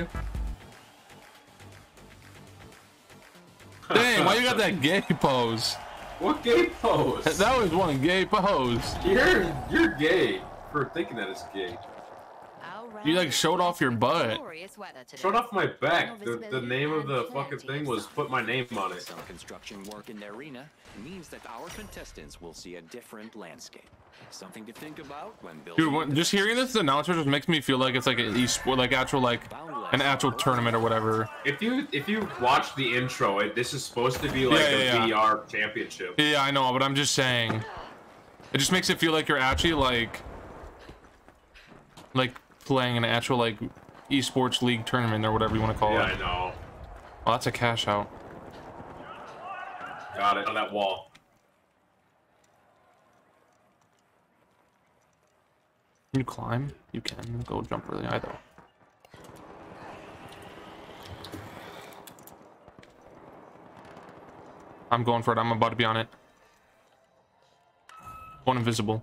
boy. Dang, why you got that gay pose? What gay pose? That was one gay pose. You're you're gay for thinking that it's gay. You like showed off your butt. Showed off my back. The, the name of the fucking thing was put my name on it. Some construction work in the arena means that our contestants will see a different landscape. Something to think about when building. Dude, when, just hearing this announcer just makes me feel like it's like an esport, like actual like an actual tournament or whatever. If you if you watch the intro, it, this is supposed to be like Yeah, a yeah, yeah. VR championship. Yeah, I know, but I'm just saying. It just makes it feel like you're actually like like playing an actual like esports league tournament or whatever you want to call Yeah, it. Yeah, I know. Oh, that's a cash out. Got it on that wall. Can you climb? You can. Go jump really high though. I'm going for it. I'm about to be on it. One invisible.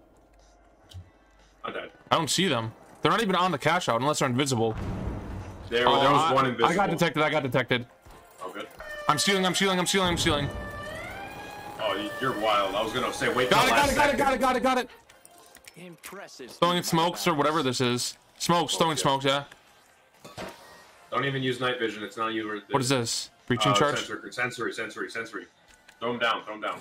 I died. I don't see them. They're not even on the cash out unless they're invisible. There, Oh, there was I- one invisible. I got detected. I got detected. Oh, good. I'm stealing. I'm stealing. I'm stealing. I'm stealing. Oh, you- you're wild. I was gonna say wait. Got till it. Got it. Got it. Got it. Got it. Got it. Impressive. Throwing smokes or whatever this is. Smokes. Throwing yeah. smokes. Yeah. Don't even use night vision. It's not you. What is this? Breaching uh, charge. Sensory, sensory, sensory, sensory. Throw him down. Throw him down.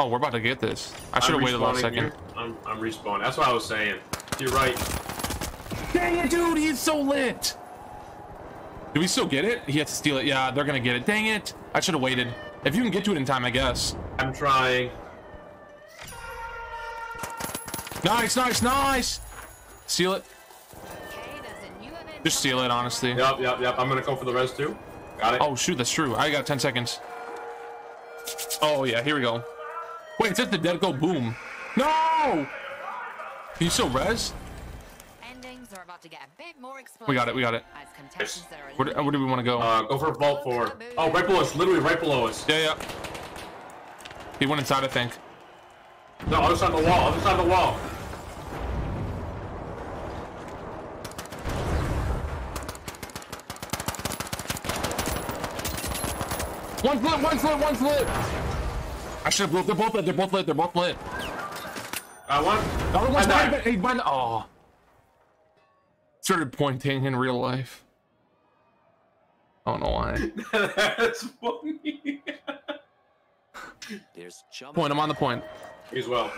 Oh, we're about to get this. I should have waited last respawning second. I'm, I'm respawning. That's what I was saying. You're right. Dang it, dude, he's so lit. Do we still get it? He has to steal it. Yeah, they're gonna get it. Dang it. I should have waited. If you can get to it in time, I guess. I'm trying. Nice, nice, nice. Steal it. Just steal it, honestly. Yep, yep, yep. I'm gonna go for the res too. Got it. Oh, shoot, that's true. I got 10 seconds. Oh, yeah, here we go. Wait, it says the dead go boom. No! Can you still res? Endings are about to get a bit more We got it, we got it. As contestants that are Where, where do we want to go? Uh, go for vault four. Oh, right below us. Literally right below us. yeah, yeah. He went inside, I think. No, other side of the wall. Other side of the wall. One flip, one flip, one flip. I should have. They're both lit. They're both lit. They're both lit. Got one. The other one's I behind died. it. He's. Oh. Started pointing in real life. I don't know why. That's funny. There's jump. Point. I'm on the point. Me as well.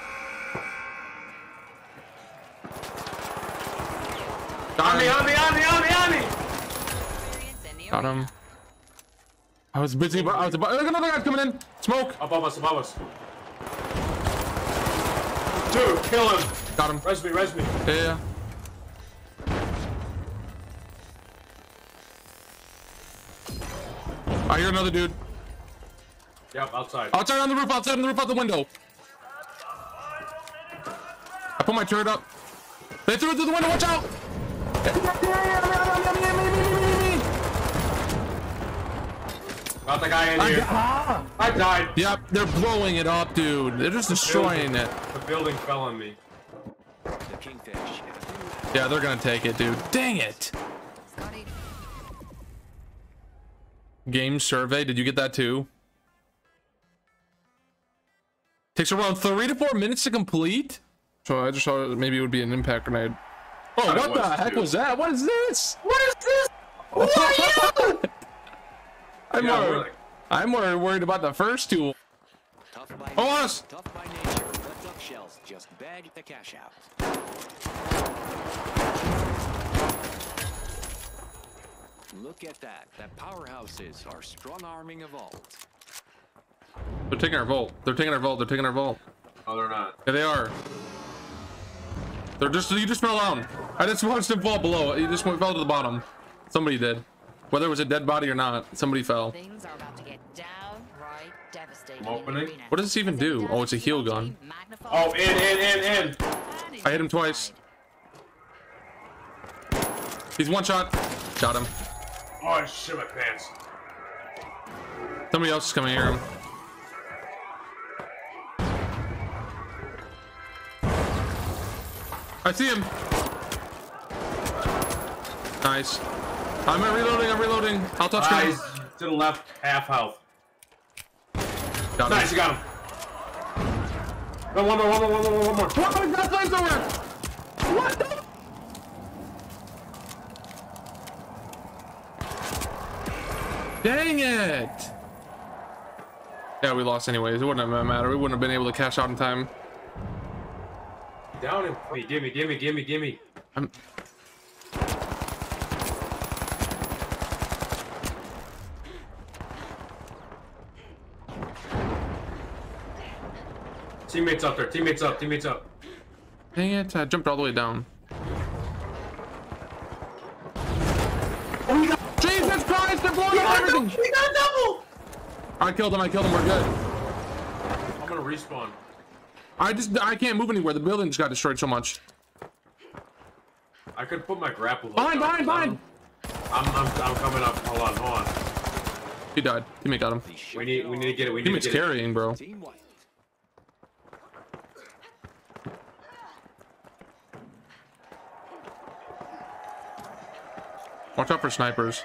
On me, on me, on me, on me, on me! experienced in the Got him. I was busy, but I was about. Look, another guy's coming in. Smoke. Above us, above us. Dude, kill him. Got him. Res me, res me. Yeah. yeah. I hear another dude. Yep, outside. Outside on the roof. Outside on the roof. Out the window. I put my turret up. They threw it through the window. Watch out. Got the guy in I here. got- I died. Yep, they're blowing it up, dude. They're just destroying it. The building fell on me. The kingfish. Yeah, they're gonna take it, dude. Dang it. Game survey. Did you get that too? Takes around three to four minutes to complete. So I just thought maybe it would be an impact grenade. Oh, what the heck was that? What is this? What is this? Who are you? I'm Yeah, more, we're like- I'm more worried about the first two. Tough by Oh, nature, us. tough by nature, but duck shells just bag the cash out. Look at that. That powerhouses are strong arming a vault. They're taking our vault. They're taking our vault. They're taking our vault. Oh, they're not. Yeah, they are. They're just you just fell down. I just watched him fall below. He just went, fell to the bottom. Somebody did. Whether it was a dead body or not, somebody fell. things are about to get downright devastating. I'm in the opening. arena. What does this even do? Oh, it's a heal gun. Oh, in, in, in, in. I hit him twice. He's one shot. Got him. Oh, I shit my pants. Somebody else is coming near him. I see him. Nice. I'm reloading. I'm reloading. I'll touch him. he's to the left, half health. Got him. Nice, you got him. No, one more, one more, one more, one more. What? He's got flamethrower! What the? Dang it! Yeah, we lost anyways. It wouldn't have mattered. We wouldn't have been able to cash out in time. Down him. Gimme, gimme, gimme, gimme. I'm... Teammates up there. Teammates up. Teammates up. Dang it! I jumped all the way down. Oh, Jesus Christ! They're blowing up everything! We got a double. I killed him. I killed him. We're good. I'm gonna respawn. I just I can't move anywhere. The building just got destroyed so much. I could put my grapple. hook Behind, behind, behind! I'm, I'm, I'm coming up. Hold on, hold on. He died. Teammate got him. We need, we need to get it. We need Teammate's to get it. carrying, bro. Watch out for snipers.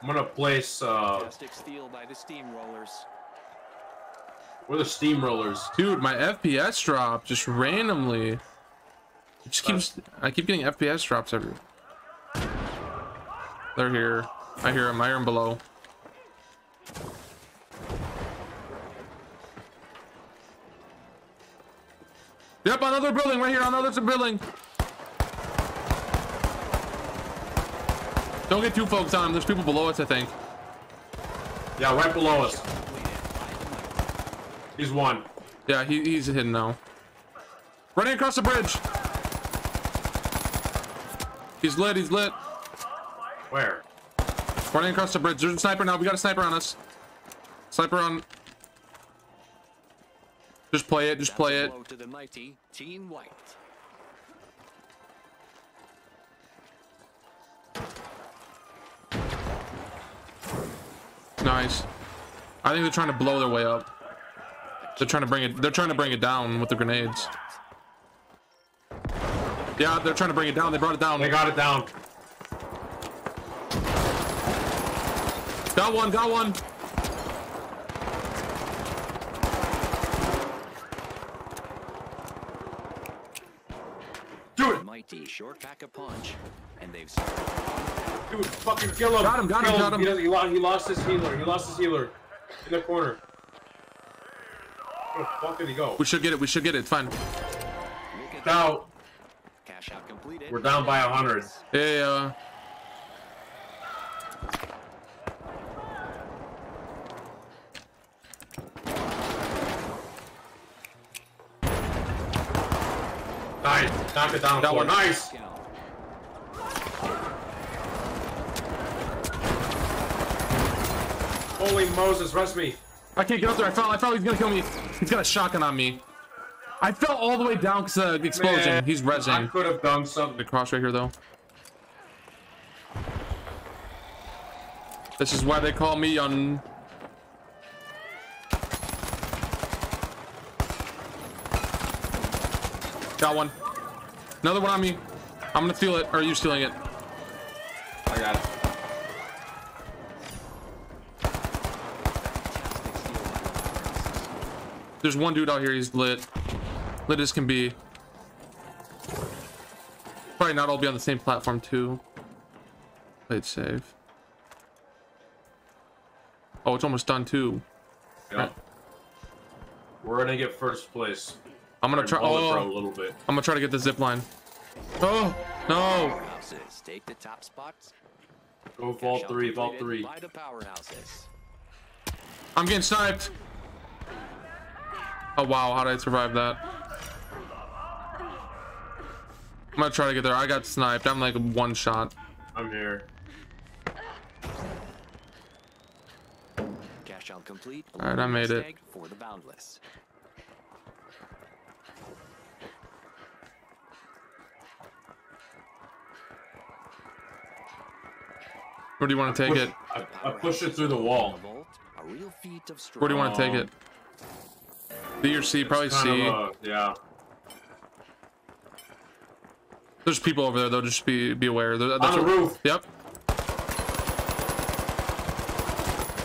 I'm gonna place. Uh, Majestic steal by the steamrollers. where are the steamrollers? Dude, my FPS drop just randomly. It just keeps. I keep getting FPS drops every. They're here. I hear them. I hear them below. Yep, another building right here. Another building. Don't get too focused on them. There's people below us, I think. Yeah, right below us. He's one. Yeah, he, he's hidden now. Running across the bridge. He's lit. He's lit. Where? Running across the bridge. There's a sniper now. We got a sniper on us. Sniper on. Just play it. Just play it. to the mighty Team White. Nice. I think they're trying to blow their way up. They're trying to bring it. They're trying to bring it down with the grenades. Yeah, they're trying to bring it down. They brought it down. They got it down. Got one. Got one. Do The it, mighty short pack a punch, and they've dude. Fucking kill him. Got him, got him, Kill got him. He, he, lost, he lost his healer. He lost his healer in the corner. Where the fuck did he go? We should get it. We should get it. It's fine. Now cash out completed. we're down by a hundred. Yeah. Uh, Nice. Knock it down. That one. Nice. Holy Moses, rest me. I can't get up there. I felt. I felt he's gonna kill me. He's got a shotgun on me. I fell all the way down because of uh, the explosion. Man, he's I rezzing. could have done something. The cross right here, though. This is why they call me on. Got one. Another one on me. I'm gonna steal it. Or are you stealing it? I got it. There's one dude out here. He's lit. Lit as can be. Probably not all be on the same platform too. Play it safe. Oh, it's almost done too. Yep. We're gonna get first place. I'm gonna try. in bullet oh. for a Oh, little bit. I'm gonna try to get the zip line. Oh no! Powerhouses take the top spots. Go vault three, vault three. The powerhouses. I'm getting sniped. Oh wow! How did I survive that? I'm gonna try to get there. I got sniped. I'm like one shot. I'm here. Cash out complete. All right, I made it. For the boundless. Where do you want to take Push- it? I, I pushed it through the wall. A real feat of Where do you want to take it? B or C? Probably C. uh, Yeah. There's people over there though. Just be be aware. There- On that's the roof. Yep.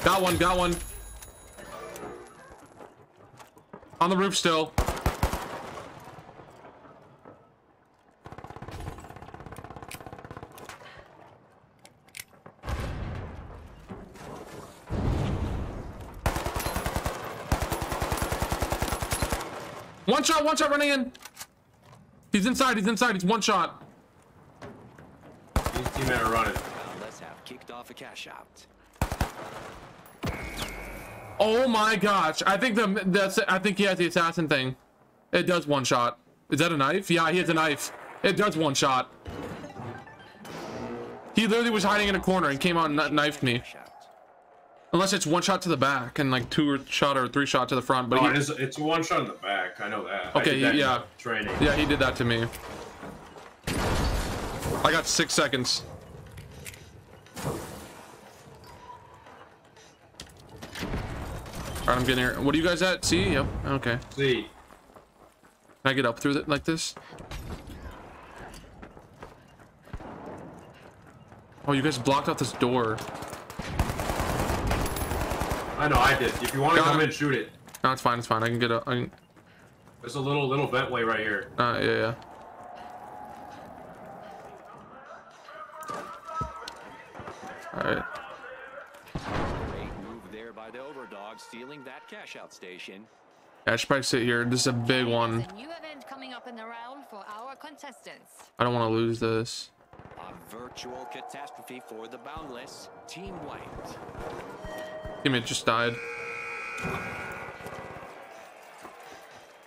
Got one. Got one. On the roof still. One shot, one shot running in. He's inside, he's inside, he's one shot. These teammates are running. Let's have kicked off a cash out. Oh my gosh. I think the that's I think he has the assassin thing. It does one shot. Is that a knife? Yeah, he has a knife. It does one shot. He literally was hiding in a corner and came out and kn- knifed me. Unless it's one shot to the back and like two or shot or three shot to the front. But Oh, he, it is, it's one shot in the back. I know that. Okay, that yeah. Training. yeah, he did that to me. I got six seconds. Alright, I'm getting here. What are you guys at? See? Yep. Okay. See. Can I get up through it like this? Oh, you guys blocked out this door. I know, I did. If you want to Got come him. in, shoot it. No, it's fine. It's fine. I can get up. I can. There's a little little ventway right here. Uh, yeah, yeah. All right. Great move there by the overdog, stealing that cash out station. Yeah, I should probably sit here. This is a big one. A new event coming up in the round for our contestants. I don't want to lose this. A virtual catastrophe for the boundless. Team White. Teammate just died.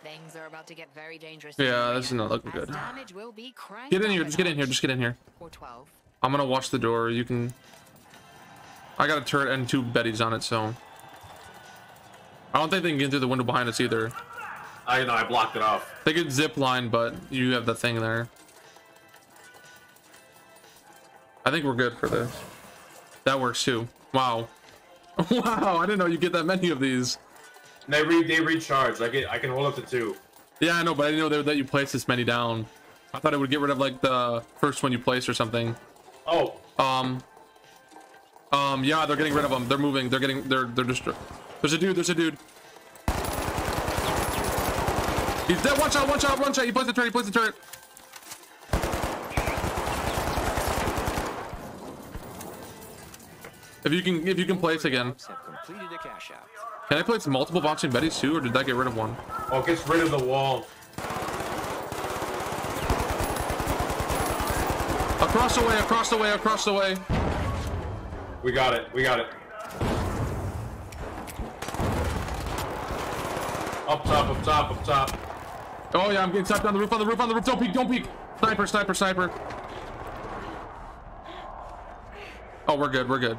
Things are about to get very dangerous. Yeah, this is not looking good. Will be Get in here. Just get in here. Just get in here. I'm gonna watch the door. You can. I got a turret and two Bettys on it, so. I don't think they can get through the window behind us either. I know, I blocked it off. They could zip line, but you have the thing there. I think we're good for this. That works too. Wow. wow, I didn't know you get that many of these. They re they recharge. I get I can hold up to two. Yeah, I know, but I didn't know that, you place this many down. I thought it would get rid of like the first one you place or something. Oh, Um. Um. Yeah, they're getting rid of them. They're moving. They're getting. They're. They're just. There's a dude. There's a dude. He's dead. One shot. One shot. One shot. He placed the turret. He placed the turret. If you can, if you can place again, Overdogs have completed a cash out. can I place multiple bouncing betties too, or did that get rid of one? oh, it gets rid of the wall. Across the way. Across the way. Across the way. We got it. We got it. Up top, up top, up top. Oh yeah, I'm getting slapped on the roof. On the roof. On the roof. Don't peek. Don't peek. Sniper. Sniper. Sniper. Oh, we're good. We're good.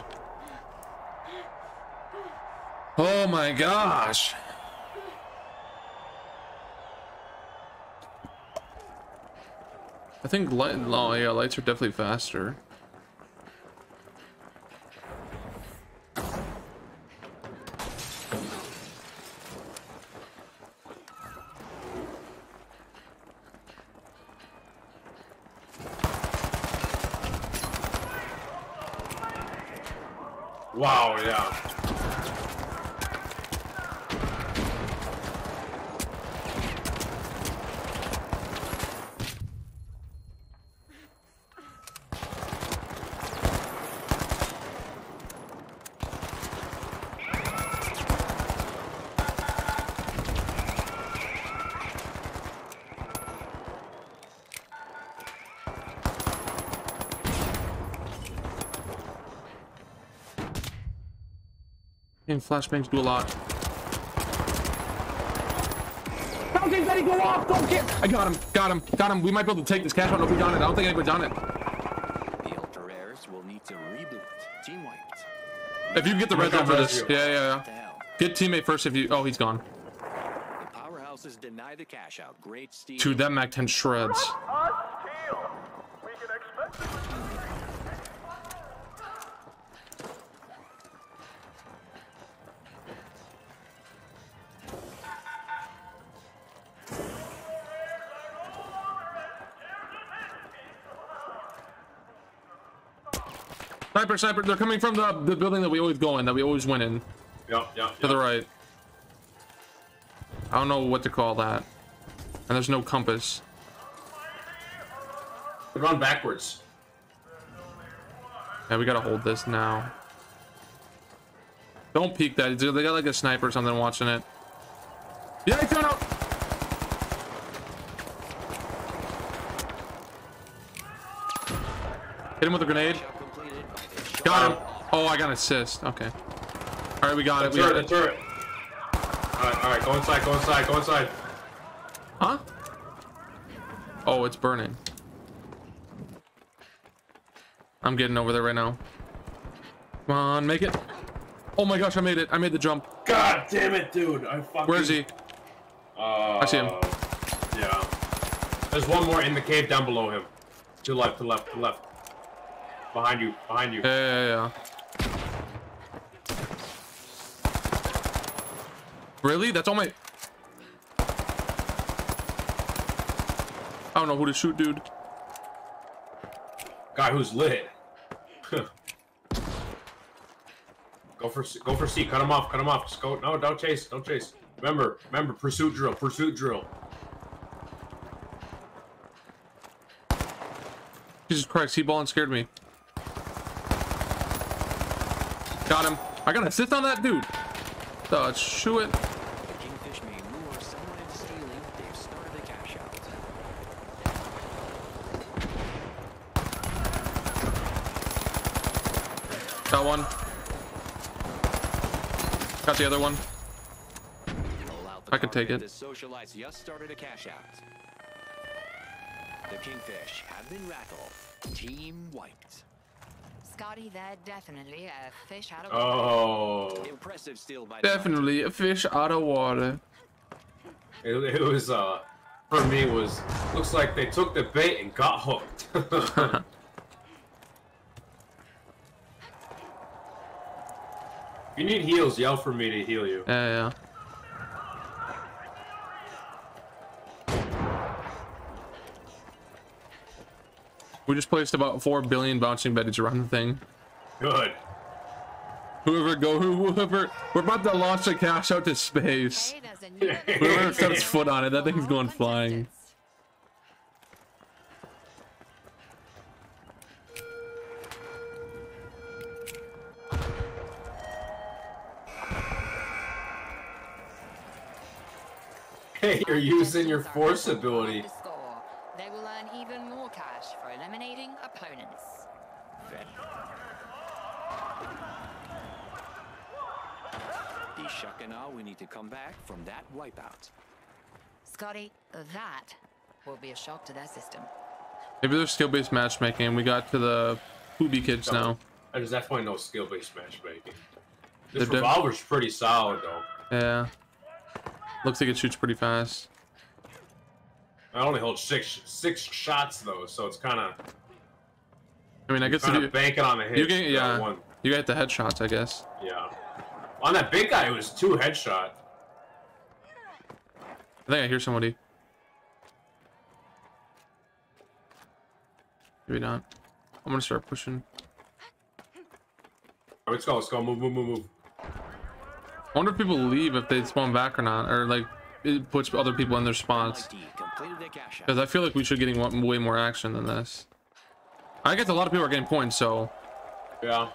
Oh my gosh. I think light. Oh yeah, lights are definitely faster. Wow, yeah. And flashbangs do a lot. Don't get Betty, go off! Don't get! I got him, got him, got him. We might be able to take this cash. I don't know if we got it. I don't think anybody's on it. The ultra rares will need to reboot. Team White. If you can get the red zone for this. Rescue. Yeah, yeah, yeah. Get teammate first if you. Oh, he's gone. The powerhouses deny the cash out. Great steal. To that Mac 10 shreds. Sniper, sniper. They're coming from the, the building that we always go in, that we always win in. Yep, yep. To the right. I don't know what to call that. And there's no compass. Run backwards. Yeah, we gotta hold this now. Don't peek that. They got like a sniper or something watching it. Yeah, he's out. Hit him with a grenade. Shot completed by the shot. Got him. Oh, I got an assist. Okay. All right, we got it. We got Turret, it. turret. Alright, alright, go inside, go inside, go inside. Huh? Oh, it's burning. I'm getting over there right now. Come on, make it. Oh my gosh, I made it. I made the jump. God damn it, dude. I fucking. Where is he? Uh, I see him. Yeah. There's one more in the cave down below him. To left, to left, to left. Behind you, behind you. Yeah, yeah, yeah. Really? That's all my... I don't know who to shoot, dude. Guy who's lit. go for C- go for C. Cut him off. Cut him off. Just go. No, don't chase. Don't chase. Remember, remember. Pursuit drill. Pursuit drill. Jesus Christ, he balling scared me. Got him. I got an assist on that dude. Uh, shoot it. The Kingfish may lure someone into stealing. They've started the cash out. Got one. Got the other one. The I could take it. The socialites just started a cash out. The Kingfish have been rattled. Team wiped. Scotty, they're definitely a fish out of water. Oh, Impressive steal by Definitely a fish out of water. it, it was uh, for me was looks like they took the bait and got hooked. if you need heals, yell for me to heal you. Yeah, yeah. We just placed about four billion bouncing betties around the thing. Good. Whoever go, whoever, we're about to launch the cash out to space. Hey, there's a new Whoever steps foot on it, that thing's going flying. Hey, you're using your force ability. To score. They will earn even more cash for eliminating opponents. The Shakana we need to come back from that wipeout. Scotty, that will be a shock to their system. Maybe there's skill-based matchmaking. We got to the Poobie kids now. There's definitely no skill-based matchmaking. They're This revolver's pretty solid, though. Yeah. Looks like it shoots pretty fast. I only hold six six shots though, so it's kind of I mean, I guess if you of banking on the hit. you can yeah One. you got the headshots, I guess. Yeah. On that big guy, it was two headshot. I think I hear somebody. Maybe not. I'm gonna start pushing. Right, let's go. Let's go. Move, move, move, move. I wonder if people leave if they spawn back or not, or like it puts other people in their spots. MIT completed their cash out. Because I feel like we should be getting way more action than this. I guess a lot of people are getting points, so. Yeah.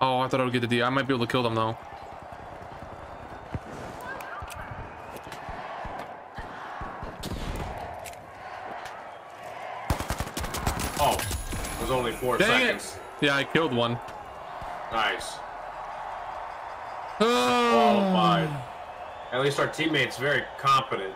Oh, I thought I would get the D. I might be able to kill them though. Oh, it was only four Dang seconds. it! Yeah, I killed one. Nice. Ah. Oh, Qualified. At least our teammate's very competent.